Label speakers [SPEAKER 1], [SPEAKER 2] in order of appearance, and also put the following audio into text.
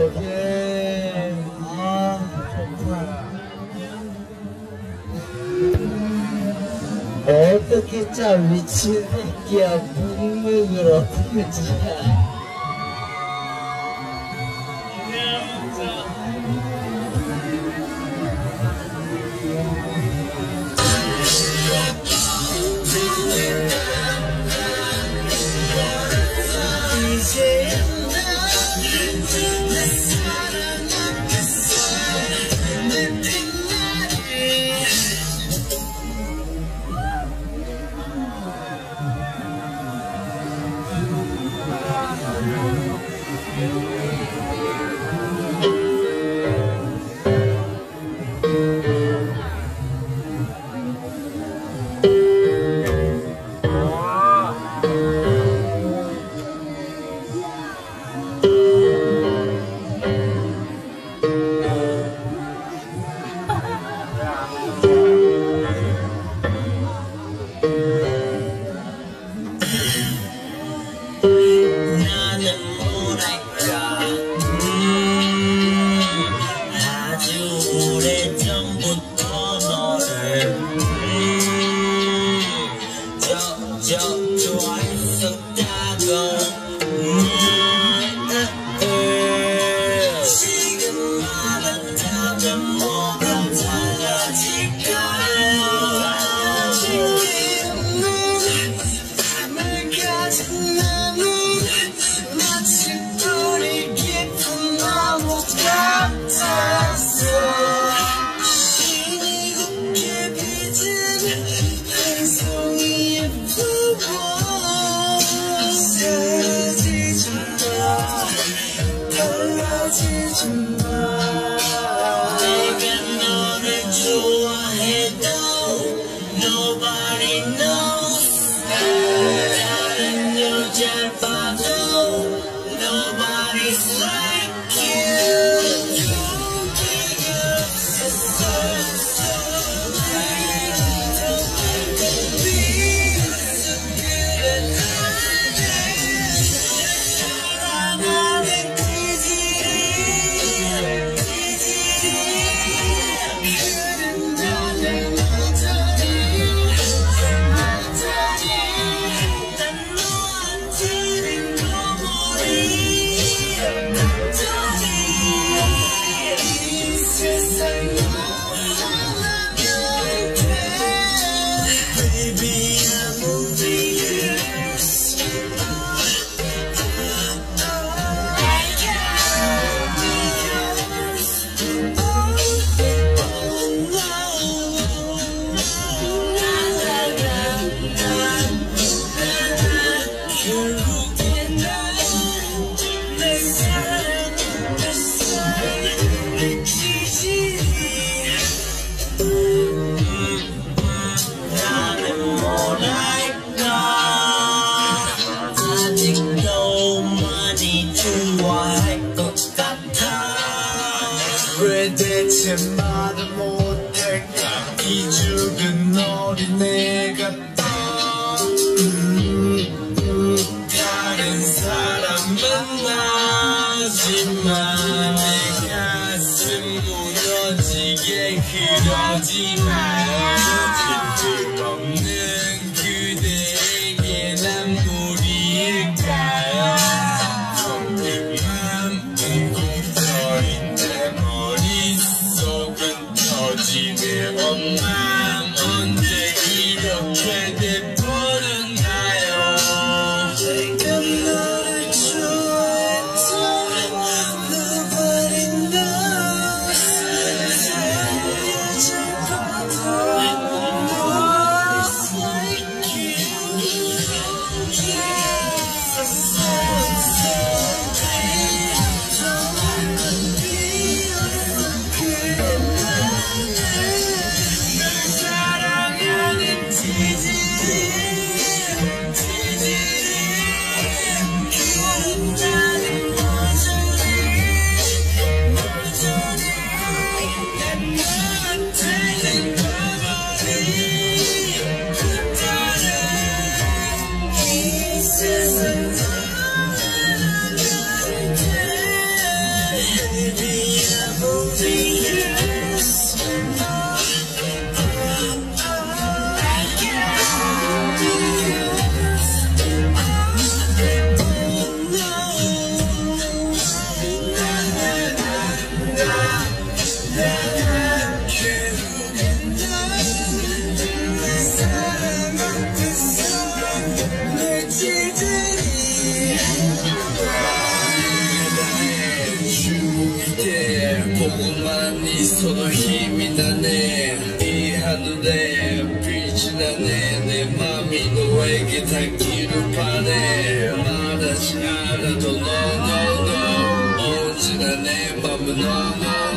[SPEAKER 1] 예. 아, 어떻게 짜 미친 새끼야. 분명을 어떻게 짜
[SPEAKER 2] 이제 말을 못해 이 죽은 어린애가
[SPEAKER 3] その日見たねいいはずでピーチだねねまみの上たきるパネまだしあらとノーノーノーだねマム
[SPEAKER 4] ノーノー